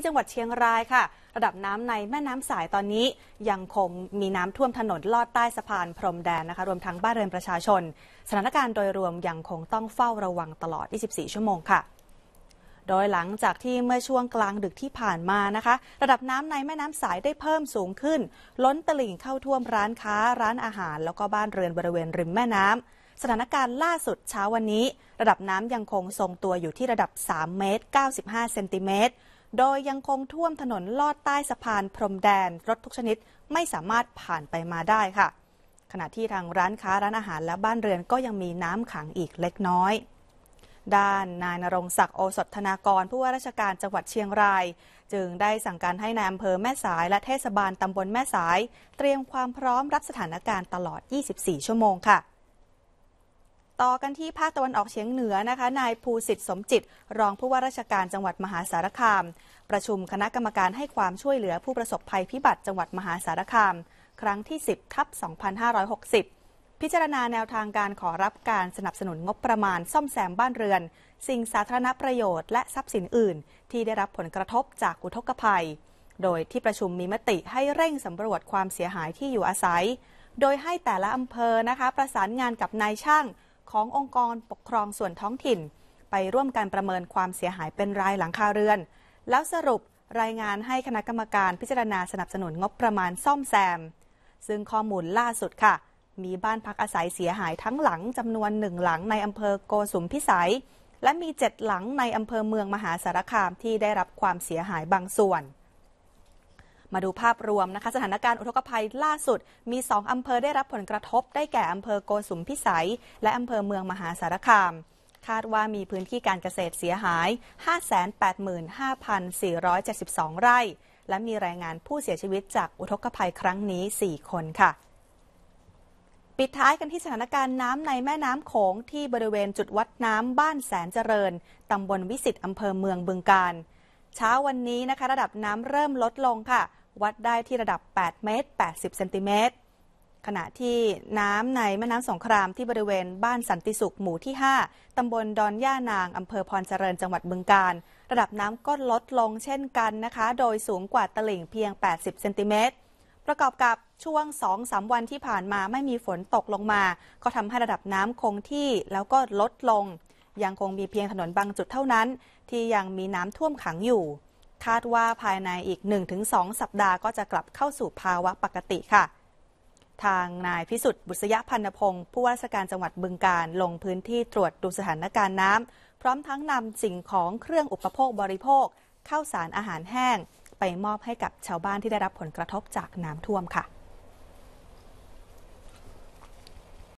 ที่จังหวัดเชียงรายค่ะ ระดับน้ำในแม่น้ำสายตอนนี้ ยังคงมีน้ำท่วมถนนลอดใต้สะพานพรมแดนนะคะ รวมทั้งบ้านเรือนประชาชน สถานการณ์โดยรวมยังคงต้องเฝ้าระวังตลอด 24 ชั่วโมงค่ะโดยหลังจากที่เมื่อช่วงกลางดึกที่ผ่านมานะคะ ระดับน้ำในแม่น้ำสายได้เพิ่มสูงขึ้น ล้นตลิ่งเข้าท่วมร้านค้า ร้านอาหาร แล้วก็บ้านเรือนบริเวณริมแม่น้ำสถานการณ์ล่าสุดเช้าวันนี้ ระดับน้ำยังคงทรงตัวอยู่ที่ระดับ 3 เมตร 95 เซนติเมตร โดยยังคงท่วมถนนลอดใต้สะพานพรมแดน รถทุกชนิดไม่สามารถผ่านไปมาได้ค่ะ ขณะที่ทางร้านค้าร้านอาหารและบ้านเรือนก็ยังมีน้ำขังอีกเล็กน้อย ด้านนายนรงศักดิ์โอสถธนากรผู้ว่าราชการจังหวัดเชียงราย จึงได้สั่งการให้นายอำเภอแม่สายและเทศบาลตำบลแม่สาย เตรียมความพร้อมรับสถานการณ์ตลอด 24 ชั่วโมงค่ะ ต่อกันที่ภาคตะวันออกเฉียงเหนือนะคะ นายภูสิทธิ์สมจิต รองผู้ว่าราชการจังหวัดมหาสารคาม ประชุมคณะกรรมการให้ความช่วยเหลือผู้ประสบภัยพิบัติจังหวัดมหาสารคาม ครั้งที่ 10ทับ2560 พิจารณาแนวทางการขอรับการสนับสนุนงบประมาณซ่อมแซมบ้านเรือน สิ่งสาธารณประโยชน์และทรัพย์สินอื่น ที่ได้รับผลกระทบจากอุทกภัย โดยที่ประชุมมีมติให้เร่งสำรวจความเสียหายที่อยู่อาศัย โดยให้แต่ละอำเภอนะคะประสานงานกับนายช่าง ขององค์กรปกครองส่วนท้องถิ่น ไปร่วมกันประเมินความเสียหายเป็นรายหลังคาเรือน แล้วสรุปรายงานให้คณะกรรมการพิจารณาสนับสนุนงบประมาณซ่อมแซม ซึ่งข้อมูลล่าสุดค่ะ มีบ้านพักอาศัยเสียหายทั้งหลังจำนวนหนึ่งหลังในอำเภอโกสุมพิสัย และมีเจ็ดหลังในอำเภอเมืองมหาสารคามที่ได้รับความเสียหายบางส่วน มาดูภาพรวมนะคะ สถานการณ์อุทกภัยล่าสุด มีสองอำเภอได้รับผลกระทบ ได้แก่อำเภอโกสุมพิสัย และอำเภอเมืองมหาสารคาม คาดว่ามีพื้นที่การเกษตรเสียหาย 585,472 ไร่ และมีรายงานผู้เสียชีวิตจากอุทกภัยครั้งนี้ 4 คนค่ะปิดท้ายกันที่สถานการณ์น้ำในแม่น้ำโขงที่บริเวณจุดวัดน้ำบ้านแสนเจริญตำบลวิสิตอำเภอเมืองบึงการ เช้าวันนี้นะคะ ระดับน้ำเริ่มลดลงค่ะ วัดได้ที่ระดับ 8 เมตร 80 เซนติเมตร ขณะที่น้ำในแม่น้ำสงครามที่บริเวณบ้านสันติสุขหมู่ที่ 5 ตำบลดอนย่านางอำเภอพรเจริญจังหวัดบึงการ ระดับน้ำก็ลดลงเช่นกันนะคะ โดยสูงกว่าตลิ่งเพียง 80 เซนติเมตรประกอบกับช่วง 2-3 วันที่ผ่านมาไม่มีฝนตกลงมา ก็ทำให้ระดับน้ำคงที่แล้วก็ลดลง ยังคงมีเพียงถนนบางจุดเท่านั้น ที่ยังมีน้ำท่วมขังอยู่ คาดว่าภายในอีก 1-2 สัปดาห์ก็จะกลับเข้าสู่ภาวะปกติค่ะ ทางนายพิสุทธิ์บุษยพันธพงศ์ผู้ว่าราชการจังหวัดบึงการลงพื้นที่ตรวจดูสถานการณ์น้ำพร้อมทั้งนำสิ่งของเครื่องอุปโภคบริโภคข้าวสารอาหารแห้ง ไปมอบให้กับชาวบ้านที่ได้รับผลกระทบจากน้ำท่วมค่ะ